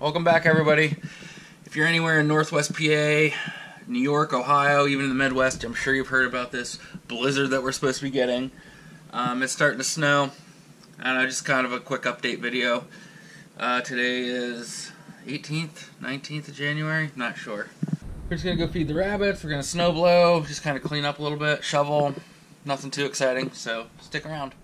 Welcome back, everybody. If you're anywhere in Northwest PA, New York, Ohio, even in the Midwest, I'm sure you've heard about this blizzard that we're supposed to be getting. Um, it's starting to snow. I know, just kind of a quick update video. Uh, today is 18th, 19th of January, not sure. We're just gonna go feed the rabbits. We're gonna snow blow, just kind of clean up a little bit, shovel. Nothing too exciting, so stick around.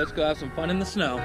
Let's go have some fun in the snow.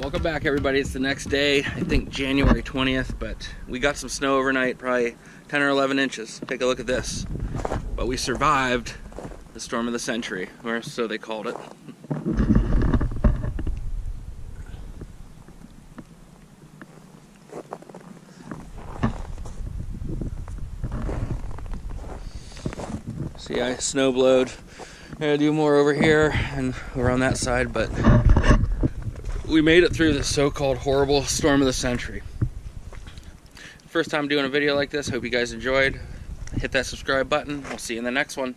Welcome back, everybody. It's the next day, I think January 20th, but we got some snow overnight, probably 10 or 11 inches. Take a look at this. But we survived the storm of the century, or so they called it. See, I snow blowed. I'm gonna do more over here and over on that side, but we made it through the so-called horrible storm of the century. First time doing a video like this. Hope you guys enjoyed. Hit that subscribe button. We'll see you in the next one.